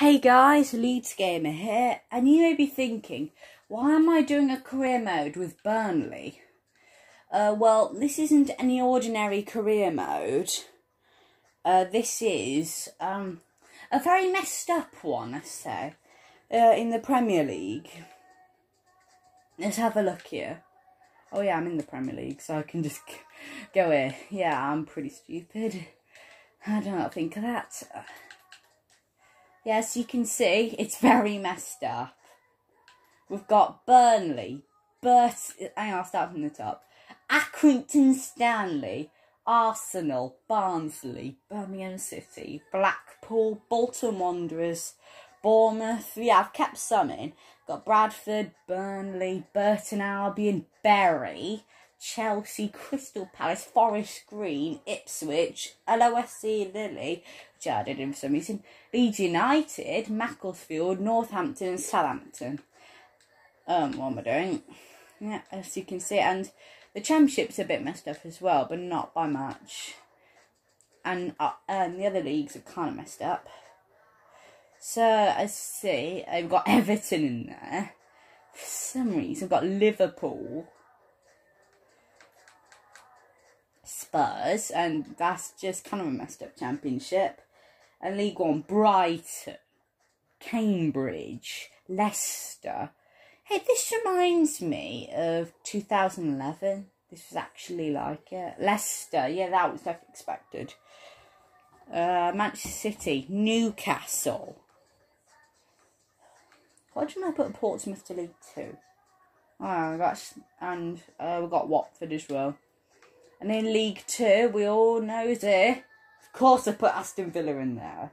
Hey guys, Leeds Gamer here, and you may be thinking, why am I doing a career mode with Burnley? Uh, well, this isn't any ordinary career mode. Uh, this is um, a very messed up one, I say, uh, in the Premier League. Let's have a look here. Oh yeah, I'm in the Premier League, so I can just go here. Yeah, I'm pretty stupid. I don't think of that. Yes, you can see it's very messed up. We've got Burnley, Burt. Hang on, I'll start from the top. Accrington Stanley, Arsenal, Barnsley, Birmingham City, Blackpool, Bolton Wanderers, Bournemouth. Yeah, I've kept some in. Got Bradford, Burnley, Burton Albion, Bury, Chelsea, Crystal Palace, Forest Green, Ipswich, LOSC Lily, I added in for some reason, Leeds United, Macclesfield, Northampton, and Southampton. Um, what am I doing? Yeah, as you can see, and the championship's a bit messed up as well, but not by much. And uh, um, the other leagues are kind of messed up. So, you see, I've got Everton in there. For some reason, I've got Liverpool, Spurs, and that's just kind of a messed up championship. And League One, Brighton, Cambridge, Leicester. Hey, this reminds me of 2011. This was actually like it. Leicester, yeah, that was definitely expected. Uh, Manchester City, Newcastle. Why didn't I put Portsmouth to League Two? Oh, that's and uh, we got Watford as well. And in League Two, we all know there. Course, I put Aston Villa in there.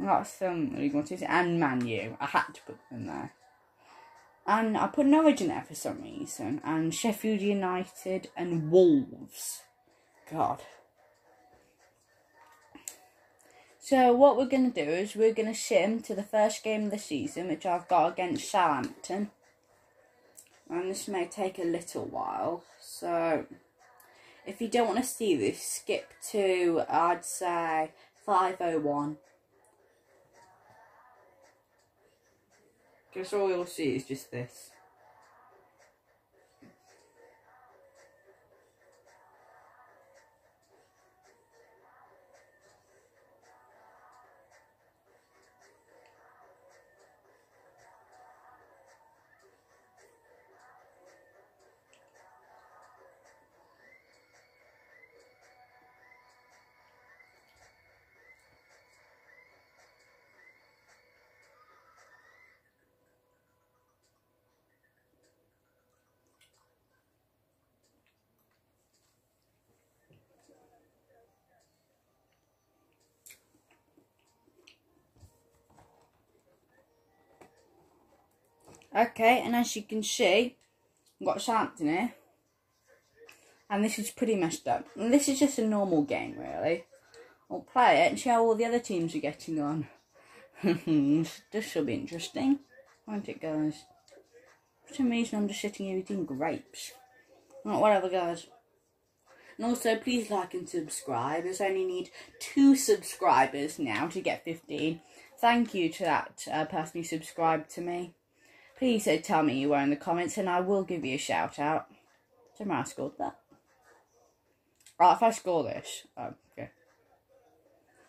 Got some League One, and Man U. I had to put them there. And I put Norwich in there for some reason. And Sheffield United and Wolves. God. So what we're going to do is we're going to sim to the first game of the season, which I've got against Southampton. And this may take a little while. So if you don't want to see this, skip to, I'd say, 501. Because all you'll see is just this. Okay, and as you can see, I've got Southampton here. And this is pretty messed up. And this is just a normal game, really. I'll play it and see how all the other teams are getting on. this should be interesting, won't it, guys? For some reason, I'm just sitting here eating grapes. Not whatever, guys. And also, please like and subscribe. I only need two subscribers now to get 15. Thank you to that uh, person who subscribed to me. Please uh, tell me you were in the comments and I will give you a shout out. Tomorrow I scored that. Right, if I score this. Oh, okay.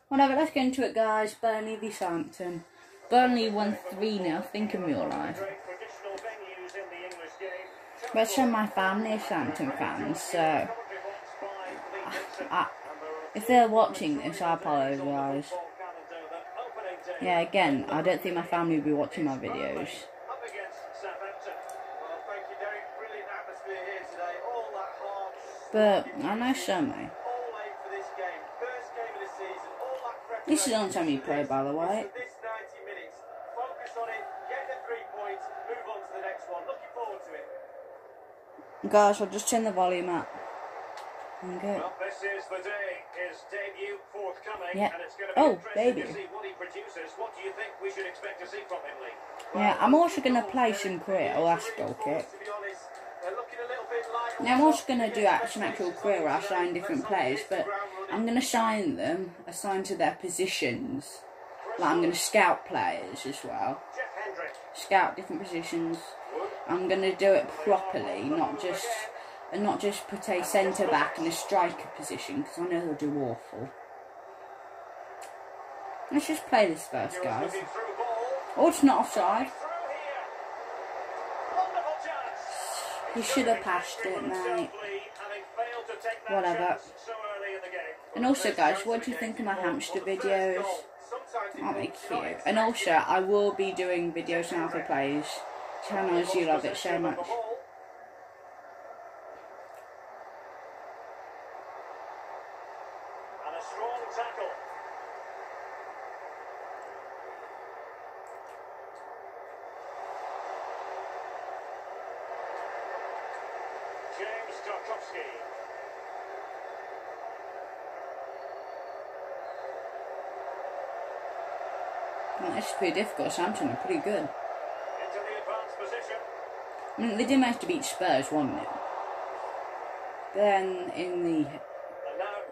Whatever, let's get into it, guys. Burnley v Southampton. Burnley won 3 0. Think of life. But some of my family are Southampton fans, so. I, I, if they're watching this, I apologise. Yeah, again, I don't think my family will be watching my videos. But I know some This is on Tommy Pro, by the way. Gosh, I'll just turn the volume up. Okay. Well, this is the day. His debut forthcoming, yeah. and it's going to be oh, baby. to see what he produces. What do you think we should expect to see from him, Lee? Yeah, I'm also going to play some career. Oh, that's goal kick. Now I'm also going to do some actual career where I shine different players, but I'm going to shine them, assign to their positions, Like I'm going to scout players as well. Scout different positions. I'm going to do it properly, not just and not just put a centre back in a striker position because I know they'll do awful. Let's just play this first, guys. Oh, it's not offside. He should have passed it, mate. Whatever. And also, guys, what do you think of my hamster videos? Aren't they cute? And also, I will be doing videos now for plays. Channels, you love it so much. And a strong tackle. James Tarkowski. Well, it's pretty difficult. Samson are pretty good. Into the advanced position. I mean, they did manage to beat Spurs 1 0. Then in the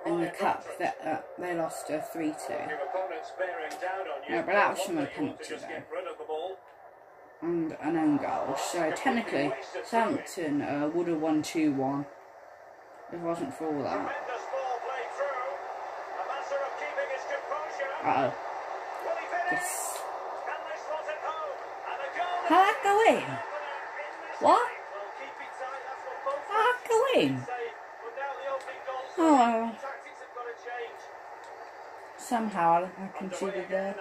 in the cup, that uh, they lost uh, 3 2. Your opponents bearing down on you. Yeah, but that was from a day you want to penalty, though. get rid of the ball. And an own goal. So technically, Southampton uh, would have won 2 1 if it wasn't for all that. Tremendous ball played through. A matter of keeping his composure. Uh oh. Will he finish? Yes. Can they slot it home? And a goal. How that go in? in What? opening goal. Oh, somehow I conceded there.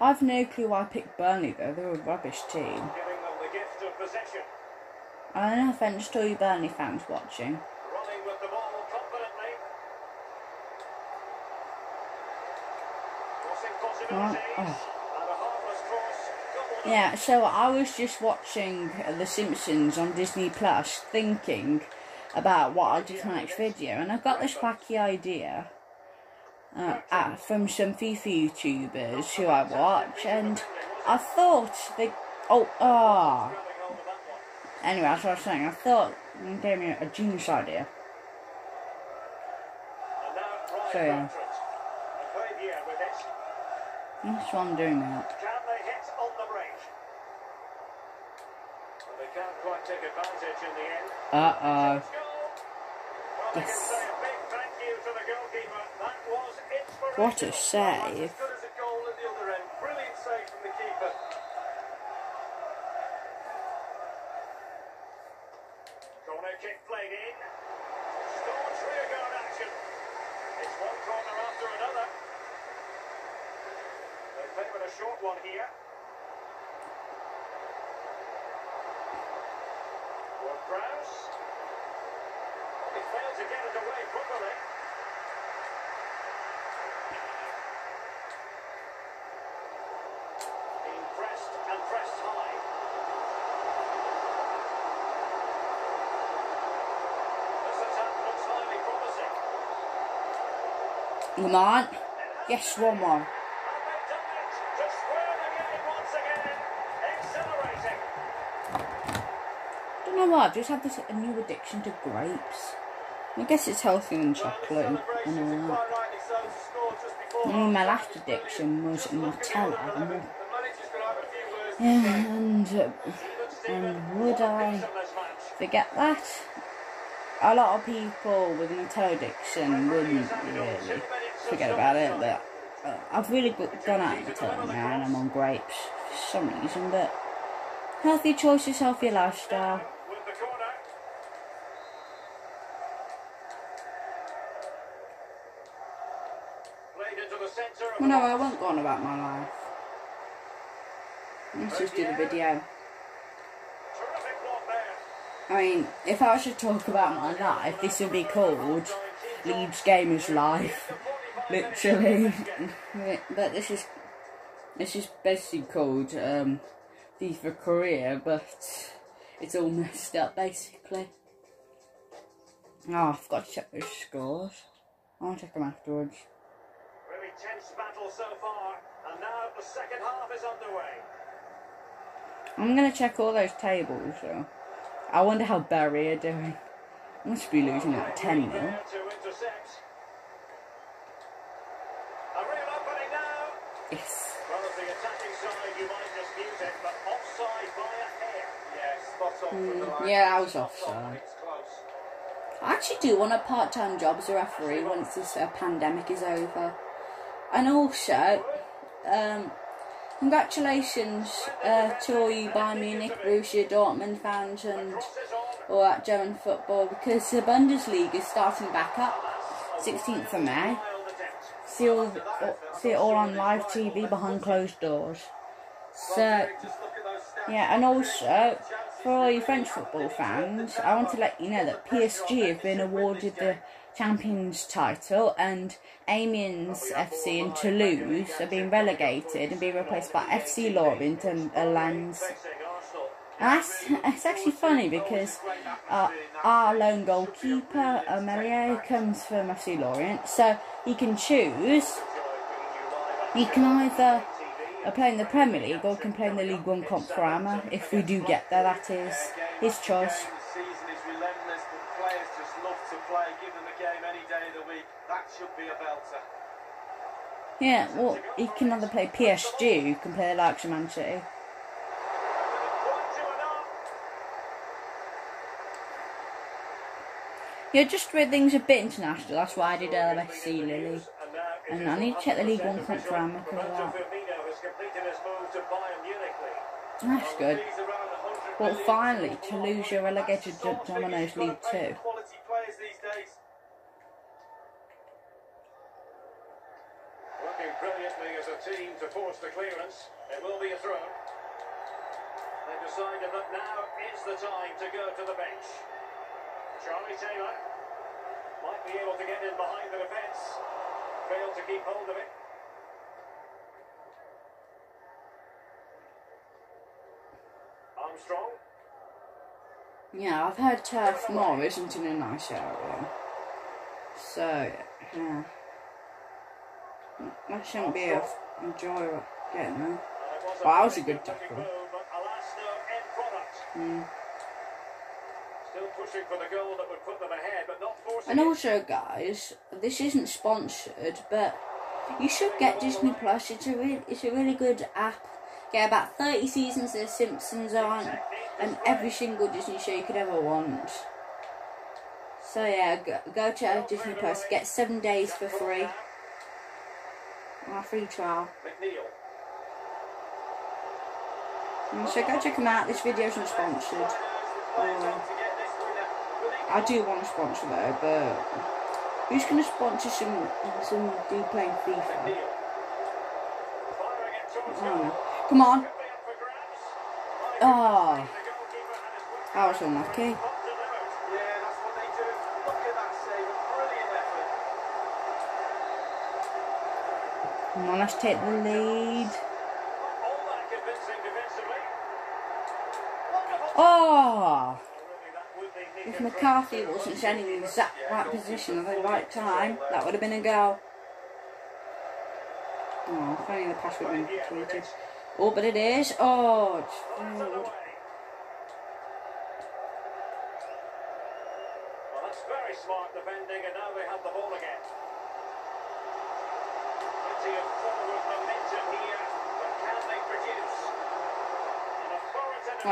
I've no clue why I picked Burnley though, they're a rubbish team. I don't know offense to you Burnley fans watching. Oh, oh. And a harmless cross. Doubled Yeah, so I was just watching The Simpsons on Disney Plus, thinking about what I'd do for next video, and I got this wacky idea uh, uh, from some FIFA YouTubers who I watch, and I thought they. Oh, ah. one. Anyway, that's what I was saying. I thought it gave me a genius idea. So, yeah. That's why I'm doing that. Can they hit on the break? Well, they can't quite take advantage in the end. Uh oh. Let's go. Well, they can Yes. say a big thank you to the goalkeeper. That was inspirational. What a save. as good as a goal at the other end. Brilliant save from the keeper. Corner kick played in. Staunch rearguard action. It's one corner after another. They favour a short one here. Ward Prowse. He failed to get it away properly. Being pressed and pressed high. This attack looks highly promising. Come on. Yes, one more. And they've done it to square game once again. Exhilarating. don't know why, I've just had this a new addiction to grapes. I guess it's healthier than chocolate and, all that. Mm, my last addiction was Nutella. And, and would I forget that? A lot of people with Nutella addiction wouldn't really forget about it, but uh, I've really go- gone out of Nutella now and I'm on grapes for some reason, but healthy choices, healthy lifestyle. The the Well, no, I won't go on about my life. Let's just do the video. I mean, if I should talk about my life, this would be called Leeds Gamers Life. Literally. but this is this is basically called um, FIFA Career, but it's all messed up basically. Oh, I've got to check those scores. I'll check them afterwards. Really tense battle so far, and now the second half is underway. I'm gonna check all those tables. So. I wonder how Barry are doing. Must be losing like 10 There nil. to intercept. A real opening now. Yes. Well, as the attacking side, you might dispute it, but offside by a hair. Yeah, spot on from the Mm, yeah, I was offside. I actually do want a part-time job as a referee once this uh, pandemic is over. And also, um, congratulations uh, to all you Bayern Munich, Borussia Dortmund fans and all that German football because the Bundesliga is starting back up 16th of May. See all, see it all on live TV behind closed doors. So, yeah, and also for all you French football fans, I want to let you know that PSG have been awarded the Champions title and Amiens FC and Toulouse are being relegated and being replaced by FC Lorient and Lens. That's, it's actually funny because uh, our lone goalkeeper, Amelie, comes from FC Lorient, so he can choose. He can either uh, play in the Premier League or can play in the League One Conforama, if we do get there, that is his choice. The season is relentless, but players just love to play. Give them a game any day of the week. That should be a belter. Yeah, well, he can either play PSG, who can play the likes of Man City. One to enough. Yeah, just where things a bit international, that's why I did uh, FC Lily. And I need to check the League One 100% Conforama official. because of that. Firmino has completed his move to Bayern Munich League. That's good. Fees around 100 Well, finally, Toulouse are relegated to Domino's League Two. Quality players these days. Working brilliantly as a team to force the clearance. It will be a throw. They've decided that now is the time to go to the bench. Charlie Taylor might be able to get in behind the defence. Failed to keep hold of it. Armstrong. Yeah, I've heard Turf Moor isn't in a nice area. So, yeah. That shouldn't be a enjoy getting there. Well, that was a good tackle. move, but alas, end product. Mm. Still pushing for the goal that would put them ahead, but not forcing And also, guys, this isn't sponsored, but you should get Disney Plus. It's a really, it's a really good app. Get about thirty seasons of The Simpsons on, and every single Disney show you could ever want. So yeah, go, go to Disney Plus. Get seven days for free. On a free trial. McNeil. Mm, So go check them out. This video isn't sponsored. Players on to get this winner. Will he I do want to sponsor though, but who's going to sponsor some some dude playing FIFA? McNeil. Firing it towards I don't know. Come on. Could be up for grabs. Oh, The goalkeeper had his foot that was unlucky. on, take the lead. Oh, if McCarthy wasn't standing in the exact right position at the right time, that would have been a goal. Oh, if only the pass would have been completed. Oh, but it is. Oh, it's. underway. Well, that's very smart defending, and now they have the ball again. Plenty of forward momentum here, but can they produce? An authoritative Oh, it's challenge. offside. They will now make use of their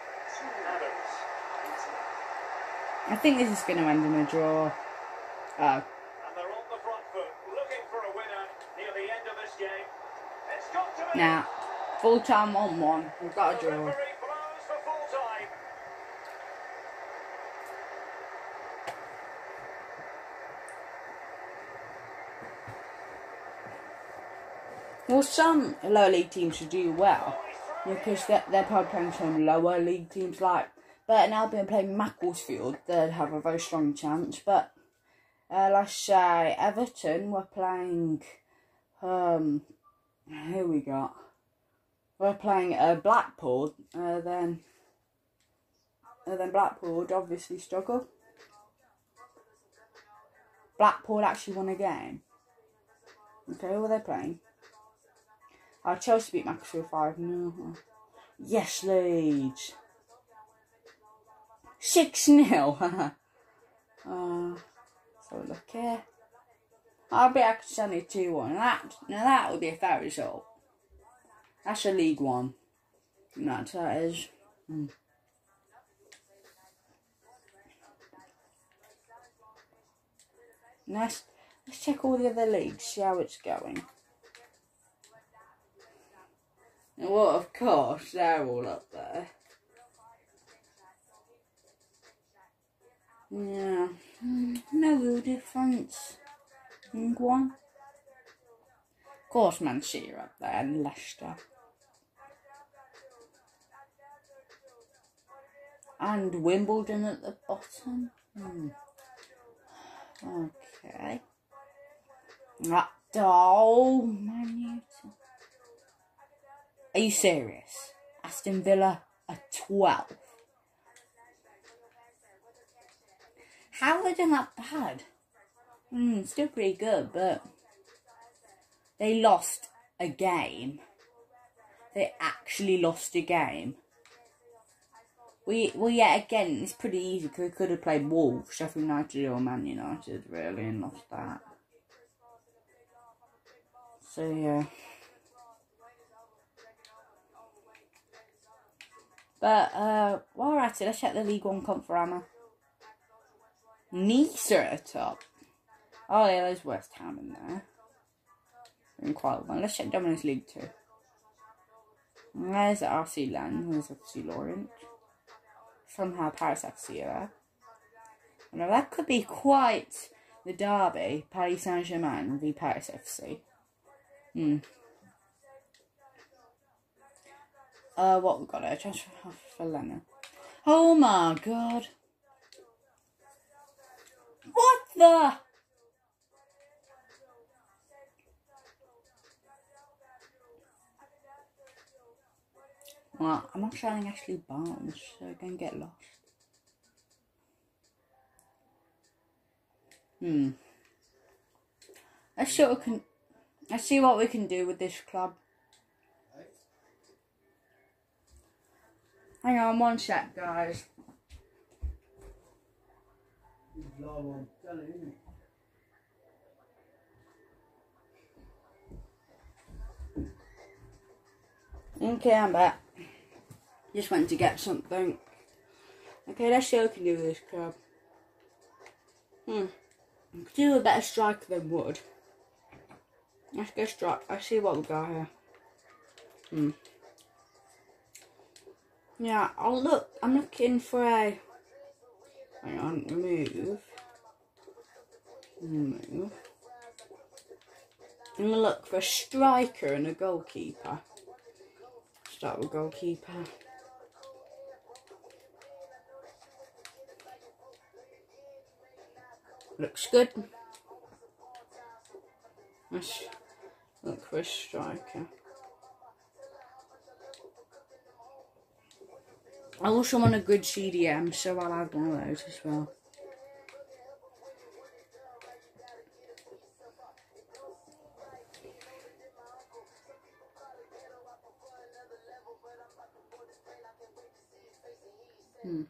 I think this is going to end in a draw. Oh, And they're on the front foot, looking for a winner near the end of this game. It's got to be. now full time on one. We've got a draw. referee blows for full time. Well, some lower league teams should do well because they're, they're probably playing some lower league teams like but Burton Albion playing Macclesfield. They'd have a very strong chance. But uh, let's say Everton were playing um, Here we got. We're playing uh, Blackpool. Uh, then, uh, then Blackpool would obviously struggle. Blackpool actually won a game. Okay, who are they playing? Oh, Chelsea beat Macclesfield 5 0. Yes, Leeds. 6 0. uh, so look here. I'll be actually 2 1. That, now that would be a fair result. That's a League One. That's that is. Hmm. Let's, let's check all the other leagues, see how it's going. Well, of course, they're all up there. Yeah, no real difference. One. Of course, Man City up there and Leicester. And Wimbledon at the bottom. Hmm. Okay. Ah, oh, Man. Are you serious? Aston Villa a 12. How have they done that bad? Hmm, still pretty good, but they lost a game. They actually lost a game. We well yeah again it's pretty easy because we could have played Wolves, Sheffield United or Man United really and lost that. So yeah. But uh while we're at it, let's check the League One Conforama. Nice at the top. Oh yeah, there's West Ham in there. In quite one. Let's check Domino's League Two. And there's RC Lens, there's FC Lorient. Somehow Paris FC are there. Now that could be quite the derby, Paris Saint Germain v Paris FC. Hmm. Uh, what we got there? Transfer for Lena. Oh my god. What the? Well, I'm not showing Ashley Barnes, so going to get lost. Hmm. Let's see what we can. Let's see what we can do with this club. Hang on one sec, guys. Okay, I'm back. Just went to get something. Okay, let's see what we can do with this club. Hmm. Could do a better strike than Wood. Let's go strike. Let's see what we got here. Hmm. Yeah, I'll look. I'm looking for a. Hang on, move. Move. I'm gonna look for a striker and a goalkeeper. Start with goalkeeper. Looks good. Let's look for a striker. I also want a good CDM, so I'll add one of those as well. Hmm.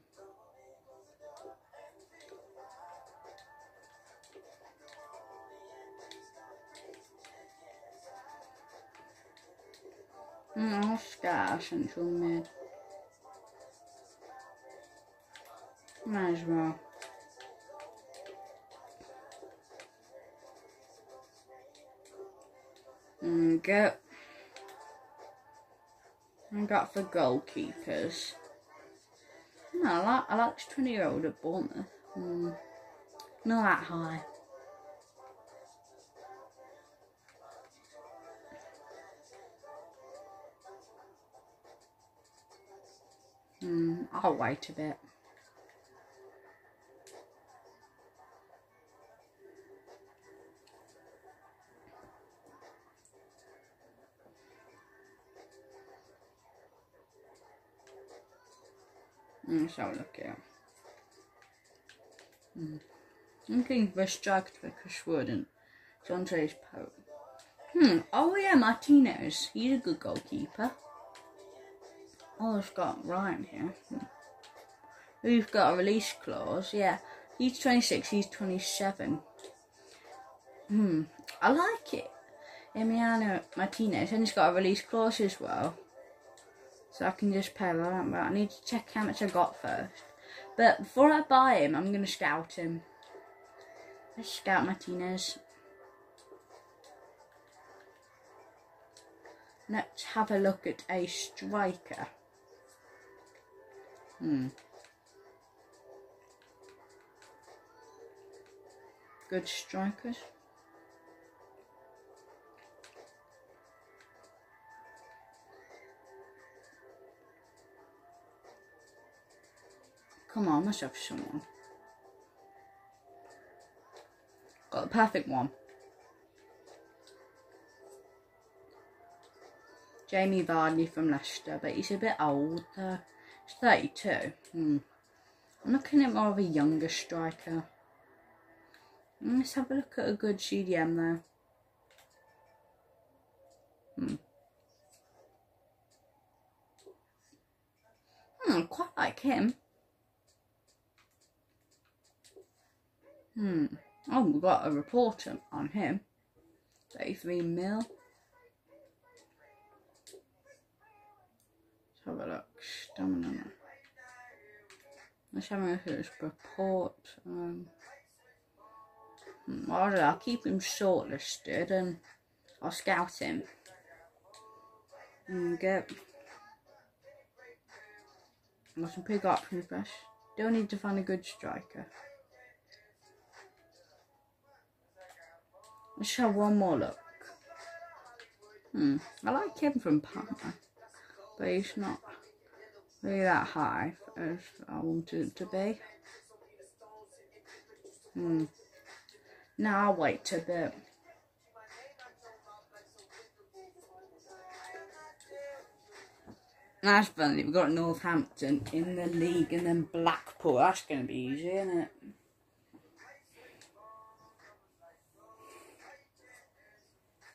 Mm, Oscar central mid. For goalkeepers. No, I like I like twenty year old at Bournemouth. Mm, not that high. Hmm, I'll wait a bit. A look here. Hmm. I'm looking for a striker to Chris Wood and John Trace Pope. Hmm. Oh yeah, Martinez. He's a good goalkeeper. Oh, I've got Ryan here. Hmm. We've got a release clause. Yeah, he's 26. He's 27. Hmm. I like it. Emiliano Martinez, and he's got a release clause as well. So I can just pay that, but I need to check how much I got first. But before I buy him, I'm going to scout him. Let's scout Martinez. Let's have a look at a striker. Hmm. Good strikers. Let's have someone. Got a perfect one. Jamie Vardy from Leicester, but he's a bit old though. He's 32. Hmm. I'm looking at more of a younger striker. Hmm, let's have a look at a good CDM though. Hmm. Hmm, quite like him. Hmm. Oh, we've got a report on him. 33 mil. Let's have a look. Stamina. Let's have a look at his report. Um, hmm, I'll, keep him shortlisted and I'll scout him. And get. Got some big options. Don't need to find a good striker. Let's have one more look. Hmm, I like him from Parma, but he's not really that high as I wanted to be. Hmm. Now I'll wait a bit. That's funny. We've got Northampton in the league and then Blackpool. That's going to be easy, isn't it?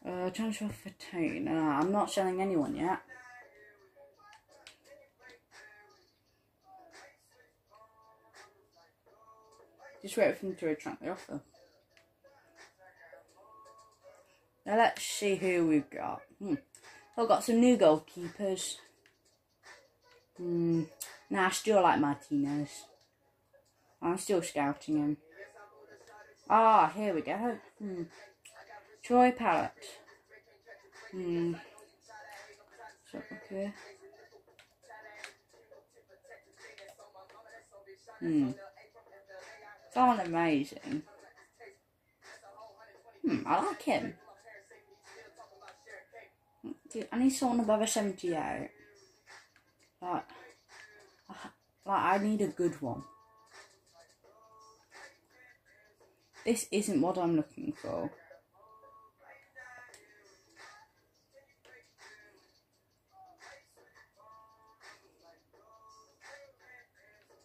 Uh, transfer for Tane. Uh, I'm not selling anyone yet. Just wait for them to retract the offer. Now let's see who we've got. Hmm. I've got some new goalkeepers. Hmm. Nah, I still like Martinez. I'm still scouting him. Ah, here we go. Hmm. Troy Parrott. Hmm. So, okay. Hmm. Someone amazing. Hmm, I like him. Dude, I need someone above a 78. Like, like, I need a good one. This isn't what I'm looking for.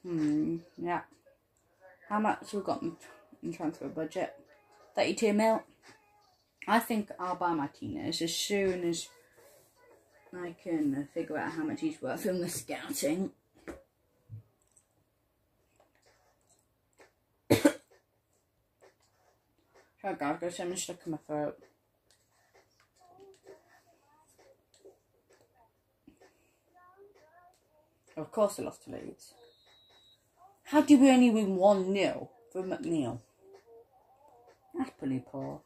Hmm, yeah. How much we've got in, in transfer budget? 32 mil. I think I'll buy Martinez as soon as I can figure out how much he's worth from the scouting. Oh god, I've got something stuck in my throat. Of course I lost to Leeds. How do we only win 1 0 for McNeil? That's pretty poor.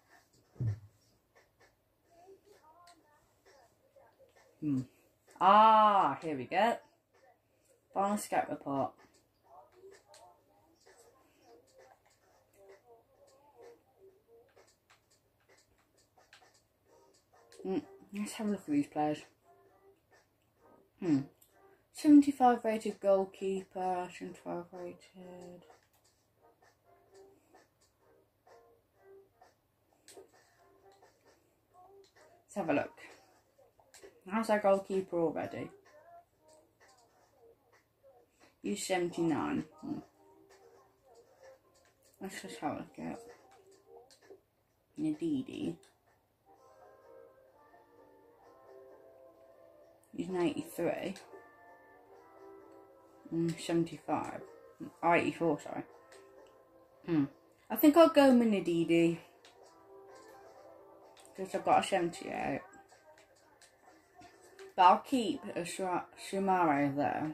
Hmm. Ah, here we go. Final scout report. Hmm. Let's have a look at these players. Hmm. 75 rated goalkeeper, 75 rated. Let's have a look. How's our goalkeeper already? He's 79. Hmm. Let's just have a look at Ndidi. He's 93. Mm, 75. Oh, 84, sorry. Hmm. I think I'll go Minididi. Because I've got a 78. But I'll keep a Shumare there.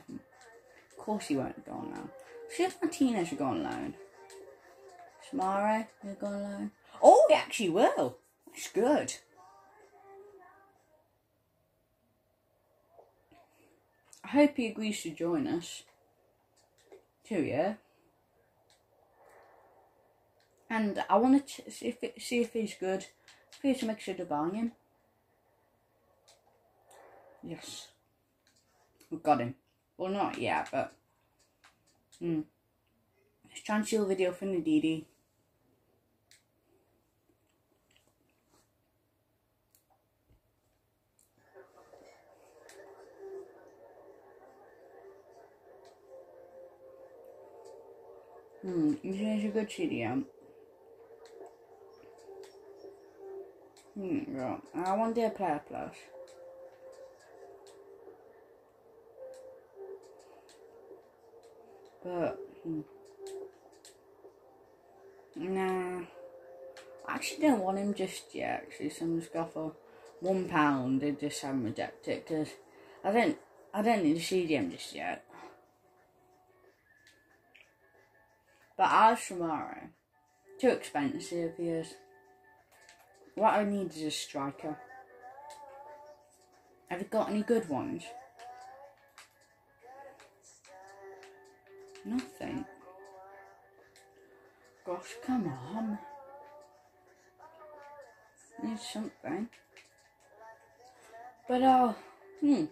Of course he won't go on loan. See if Martinez should go on loan. Shumare, you go on loan. Oh, he actually will. That's good. I hope he agrees to join us. Too, yeah. And I want to see if, it, see if he's good. Please make sure to buy him. Yes. We've got him. Well, not yet, but... Hmm. Let's try and steal a video Hmm, he's a good CDM. Hmm, right. I want their player plus. But, hmm. Nah. I actually don't want him just yet, actually, so I'm just going for one pound and just have him reject it, because I don't, I don't need a CDM just yet. But as tomorrow, too expensive, he is. What I need is a striker. Have you got any good ones? Nothing. Gosh, come on. Need something. But, uh, hmm.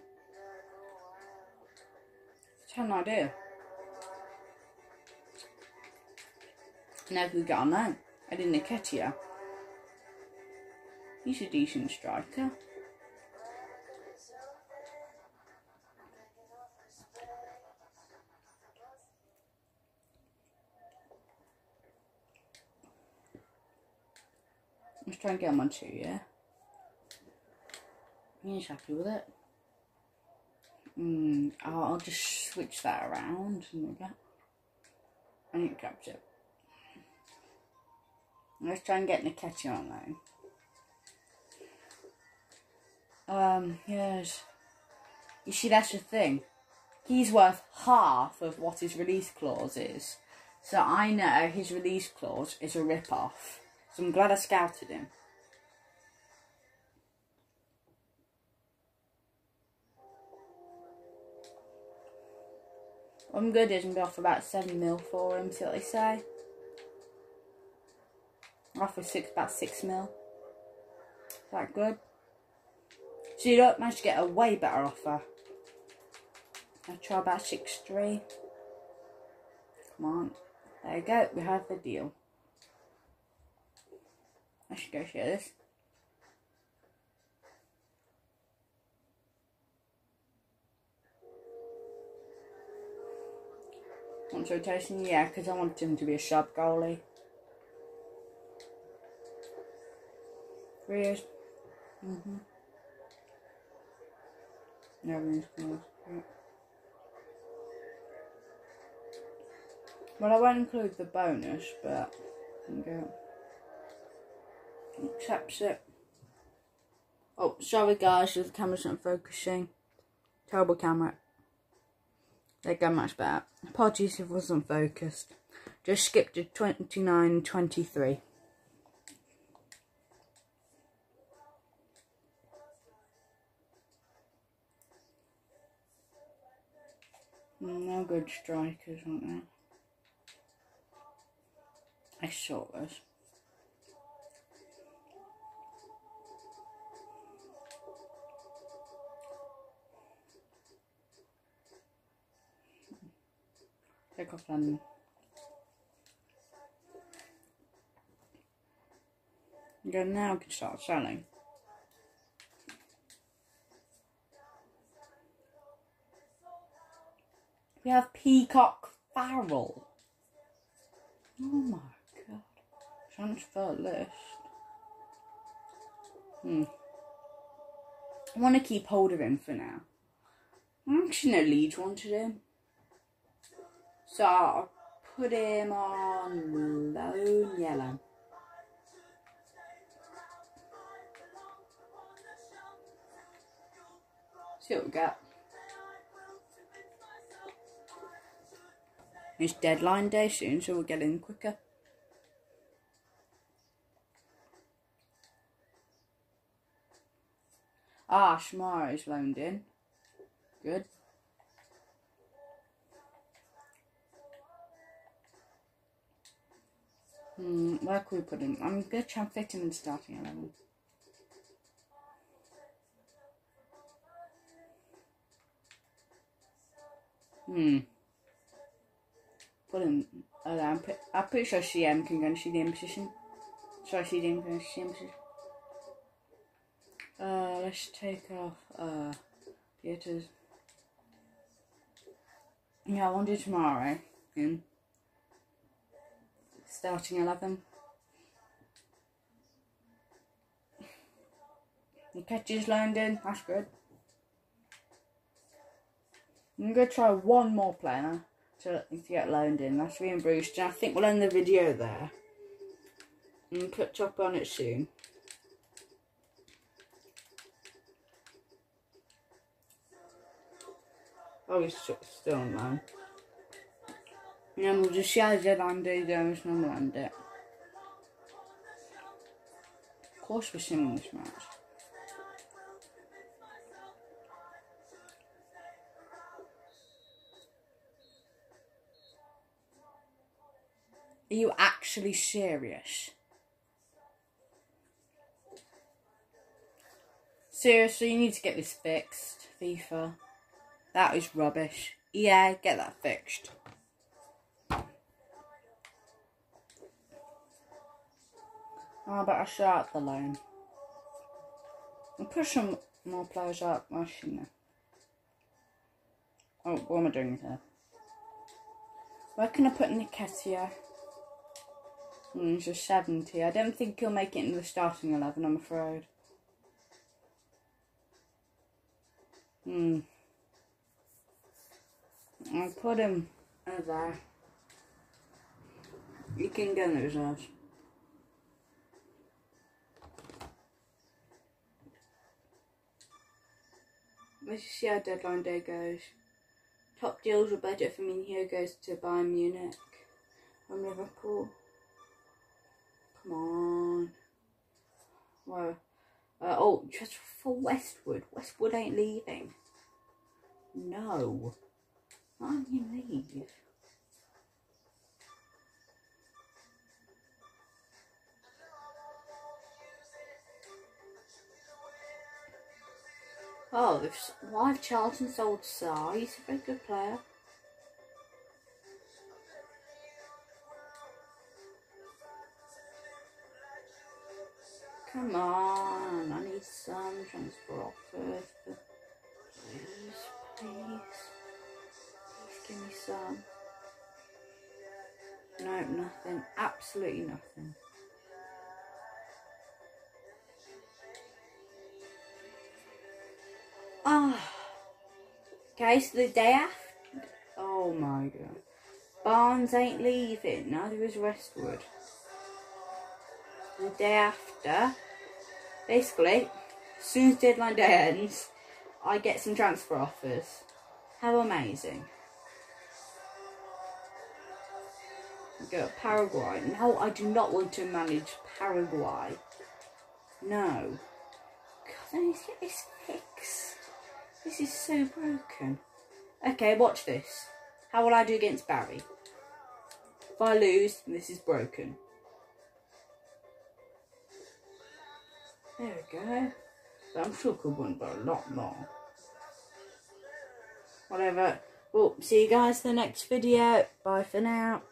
Had an idea. We got on now. I didn't catch you. He's a decent striker. Let's try and get him on two, yeah? He's happy with it. Mm, I'll, just switch that around and get. And it grabs it. Let's try and get Nketiah on loan. Um, yes. You see, that's the thing. He's worth half of what his release clause is. So I know his release clause is a rip-off. So I'm glad I scouted him. I'm good is I'm going to offer about 7 mil for him, see what they say. Offer six about 6 mil. Is that good? So you don't manage to get a way better offer. I'll try about 6-3. Come on. There you go, we have the deal. I should go share this. Want to rotation? Yeah, because I want him to be a sharp goalie. Years. Mm-hmm. Everything's close. Yeah. Well, I won't include the bonus, but okay. accepts it. Oh, sorry guys, the camera's not focusing. Terrible camera. They go much better. Apologies if it wasn't focused. Just skipped to 29.23. Mm, no good strikers, aren't they? I saw this. Take off London. Go now, we can start selling. We have Peacock Farrell. Oh my god. Transfer list. Hmm. I want to keep hold of him for now. I actually, no, Leeds wanted him. So I'll put him on loan yellow. See what we got. It's deadline day soon, so we'll get in quicker. Ah, Shmara is loaned in. Good. Hmm, where could we put him? I'm gonna try and fit him in starting eleven. Hmm. Put him. Oh, I'm, I'm pretty sure CM can go into CDM position. Sorry, CDM can go into CM position. Uh, let's take off uh, Pieters. Yeah, I want to do tomorrow in starting 11. The catches landing, that's good. I'm going to try one more player to, to get loaned in. That's me and Bruce. And I think we'll end the video there. And put top on it soon. Oh, he's still on loan. And then we'll just see how Zedline do goes and we'll end it. Of course we're singing this match. Are you actually serious? Seriously, you need to get this fixed, FIFA. That is rubbish. Yeah, get that fixed. Oh, but I shut the loan. I'll push some more players out. Oh, what am I doing here? Where can I put Nketiah? He's a 70. I don't think he'll make it into the starting 11, I'm afraid. Hmm. I'll put him over there. You can go in the reserves. Let's see how deadline day goes. Top deals with budget for me here goes to Bayern Munich from Liverpool. Come on. Well, uh, oh, just for Westwood. Westwood ain't leaving. No. Why don't you leave? Oh, they've, why Charlton sold Sarr? He's a very good player. Come on, I need some transfer offers. but Please, please. Please give me some. No, nothing. Absolutely nothing. Ah. Okay, so the day after. Oh my god. Barnes ain't leaving, neither is Westwood. The day after, basically, as soon as deadline day ends, I get some transfer offers. How amazing. Go to Paraguay. No, I do not want to manage Paraguay. No. God, I need to get this fixed. This is so broken. Okay, watch this. How will I do against Barry? If I lose, this is broken. There we go. But I'm sure could win by a lot more. Whatever. Well, see you guys in the next video. Bye for now.